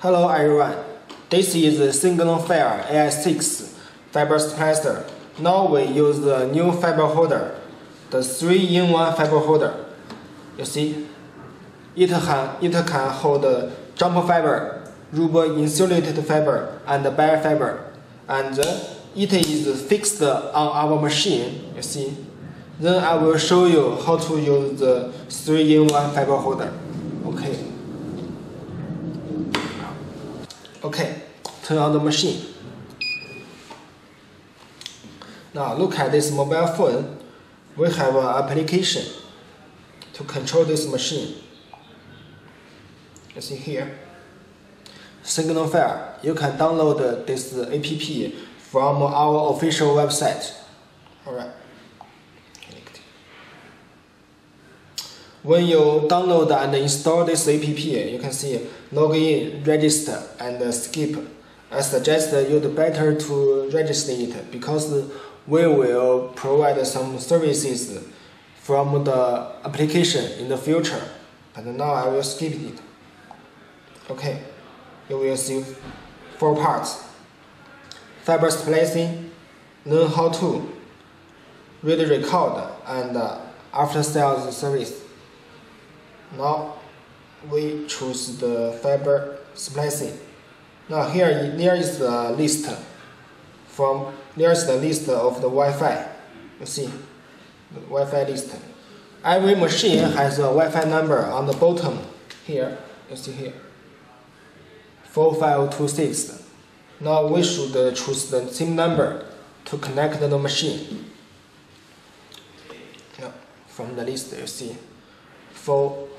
Hello everyone, this is Signalfire AI6 fiber splicer. Now we use the new fiber holder, the 3-in-1 fiber holder. You see, it can, it can hold jump fiber, rubber insulated fiber, and bare fiber. And uh, it is fixed on our machine, you see. Then I will show you how to use the 3-in-1 fiber holder. Okay. Okay, turn on the machine. Now look at this mobile phone. We have an application to control this machine. You see here. Signalfire. You can download this app from our official website. Alright. When you download and install this app, you can see login, register, and skip. I suggest you'd better to register it because we will provide some services from the application in the future. But now I will skip it. Okay, you will see four parts. Fiber splicing, learn how to, read record, and after sales service. Now we choose the fiber splicing. Now here there is the list from there is the list of the Wi-Fi. You see the Wi-Fi list. Every machine has a Wi-Fi number on the bottom here. You see here. 4526. Now we should choose the same number to connect the machine. From the list you see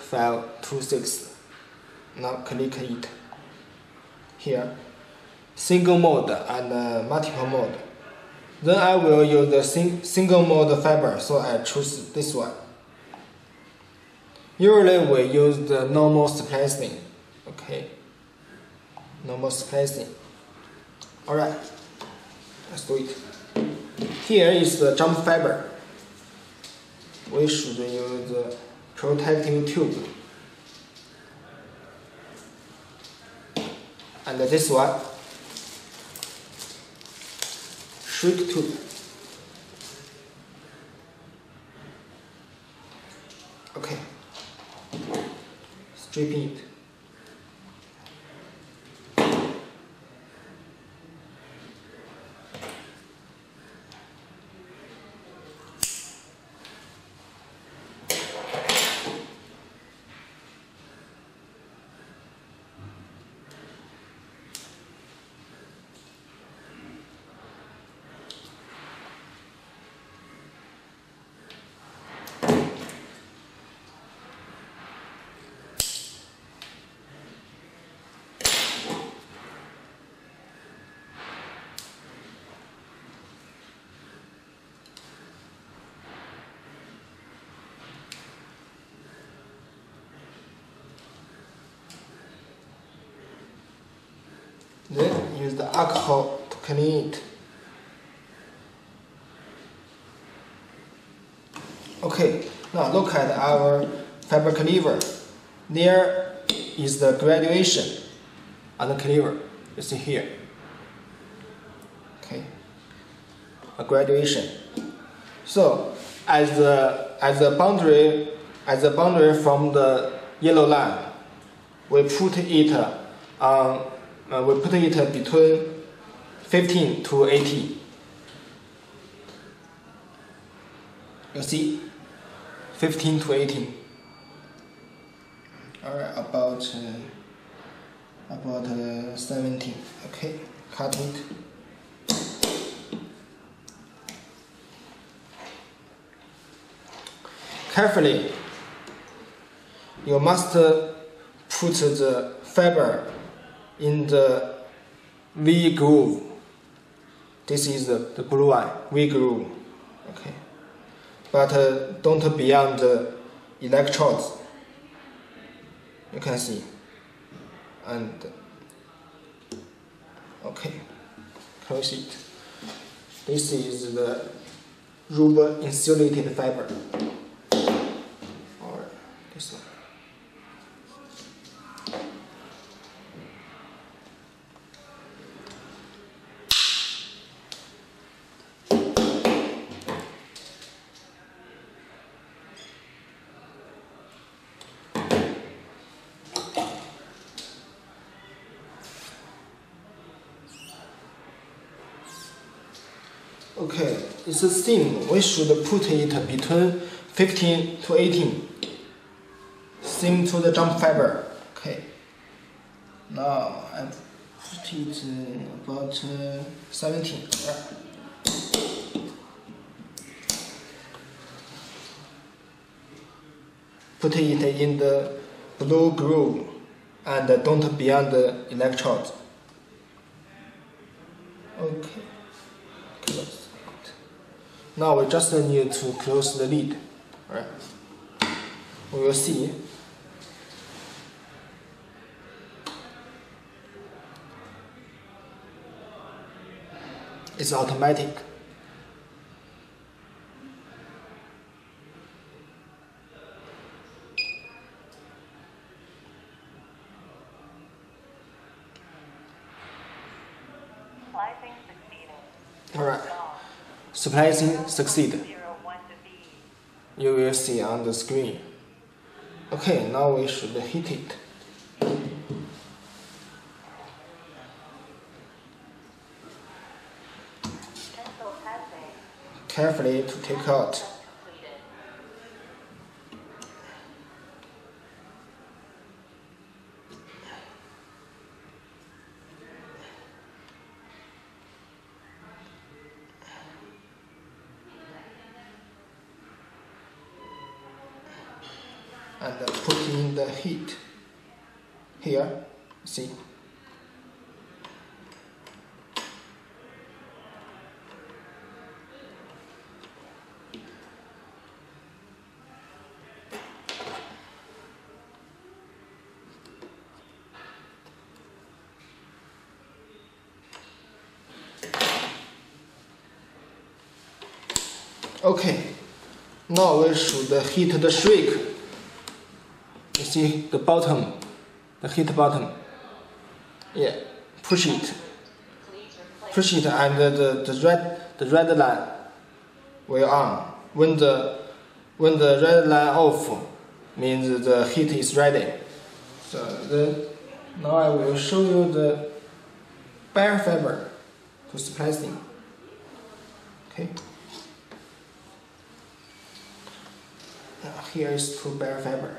4526. Now click it. Here, single mode and uh, multiple mode. Then I will use the sing single mode fiber, so I choose this one. Usually we use the normal splicing. Okay. Normal splicing. Alright. Let's do it. Here is the jump fiber. We should use the protecting tube. And this one, shrink tube. Okay, stripping it. Use the alcohol to clean it. Okay, now look at our fiber cleaver. There is the graduation on the cleaver. You see here. Okay, a graduation. So as the as the boundary as the boundary from the yellow line, we put it on uh, we put it between 15 to 18. You see, 15 to 18. Alright, about uh, about uh, 17. Okay, cut it. Carefully, you must put the fiber in the V groove. This is the, the blue one, V groove. Okay. But uh, don't beyond the electrodes. You can see. And okay, close it. This is the rubber insulated fiber. Or this one. Okay, it's same. We should put it between 15 to 18. Same to the jump fiber. Okay. Now I put it about uh, 17. Put it in the blue groove and don't beyond the electrode. Okay. Close. Now we just need to close the lid. Alright. We will see. It's automatic. Alright. Splicing succeed. You will see on the screen. Okay, now we should hit it. Carefully to take out. And put in the heat here see? Okay now we should heat the shrink you see the bottom, the heat button. Yeah, push it, push it, and the, the red the red line will on. When the when the red line off, means the heat is ready. So the now I will show you the bare fiber to splicing. Okay. Here is two bare fiber.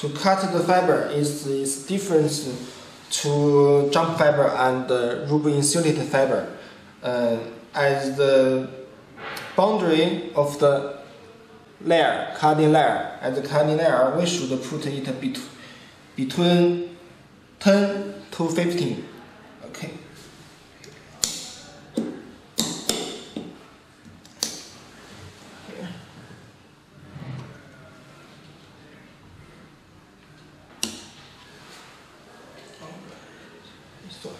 To cut the fiber is, is different to jump fiber and uh, rubber insulated fiber. Uh, as the boundary of the layer, cutting layer, at the cutting layer, we should put it bet- between 10 to 15. Okay. Here. So,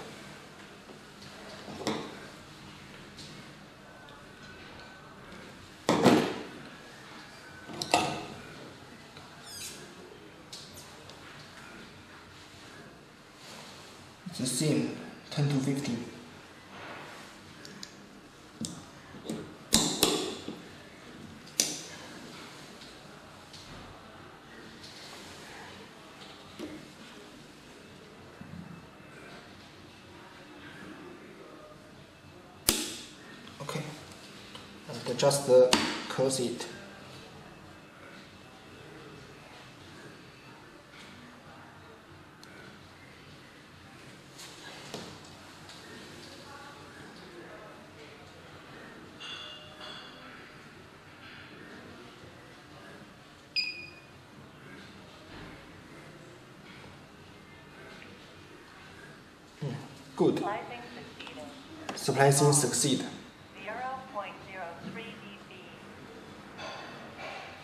It's the same, 10 to 15. Okay. And just close it. Good. Splicing succeed.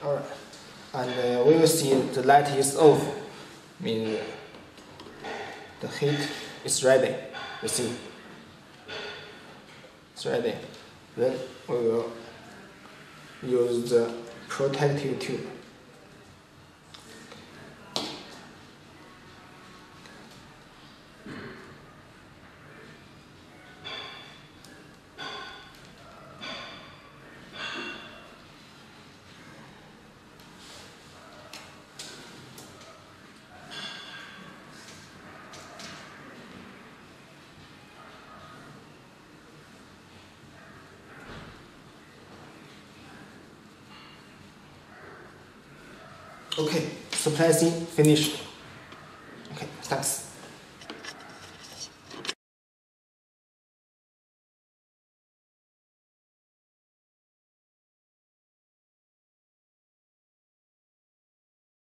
Alright. And uh, we will see the light is off. Means the heat is ready. You see. It's ready. Then we will use the protective tube. Okay, splicing finished. Okay, thanks.